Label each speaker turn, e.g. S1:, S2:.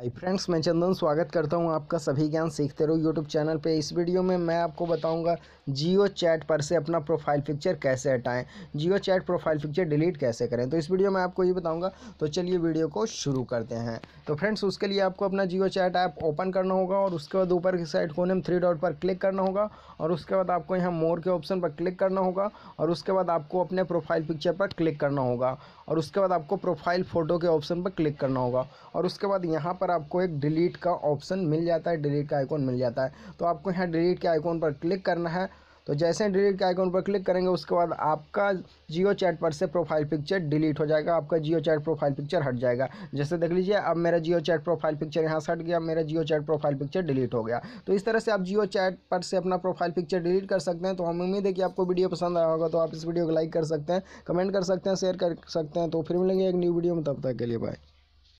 S1: Hi friends मैं चंदन स्वागत करता हूँ आपका सभी ज्ञान सीखते रहो यूट्यूब चैनल पे। इस वीडियो में मैं आपको बताऊँगा जियो चैट पर से अपना प्रोफ़ाइल पिक्चर कैसे हटाएँ Jio chat profile picture delete कैसे करें। तो इस वीडियो में आपको ये बताऊँगा तो चलिए वीडियो को शुरू करते हैं। तो फ्रेंड्स उसके लिए आपको अपना जियो चैट ऐप ओपन करना होगा और उसके बाद ऊपर की साइड कोने में थ्री डॉट पर क्लिक करना होगा और उसके बाद आपको यहाँ मोर के ऑप्शन पर क्लिक करना होगा और उसके बाद आपको अपने प्रोफ़ाइल पिक्चर पर क्लिक करना होगा और उसके बाद आपको प्रोफ़ाइल फ़ोटो के ऑप्शन पर क्लिक करना होगा और उसके बाद यहाँ पर आपको एक डिलीट का ऑप्शन मिल जाता है डिलीट का आइकॉन मिल जाता है। तो आपको यहाँ डिलीट के आइकॉन पर क्लिक करना है। तो जैसे ही डिलीट के आइकॉन पर क्लिक करेंगे, उसके बाद आपका जियो चैट पर से प्रोफ़ाइल पिक्चर डिलीट हो जाएगा, आपका जियो चैट प्रोफ़ाइल पिक्चर हट जाएगा। जैसे देख लीजिए, अब मेरा जियो चैट प्रोफ़ाइल पिक्चर यहाँ से हट गया मेरा Jio chat profile picture delete हो गया। तो इस तरह से आप जियो चैट पर से अपना प्रोफ़ाइल पिक्चर डिलीट कर सकते हैं। तो हम उम्मीद है कि आपको वीडियो पसंद आया होगा तो आप इस वीडियो को लाइक कर सकते हैं कमेंट कर सकते हैं शेयर कर सकते हैं। तो फिर मिलेंगे एक न्यू वीडियो में, तब तक के लिए बाय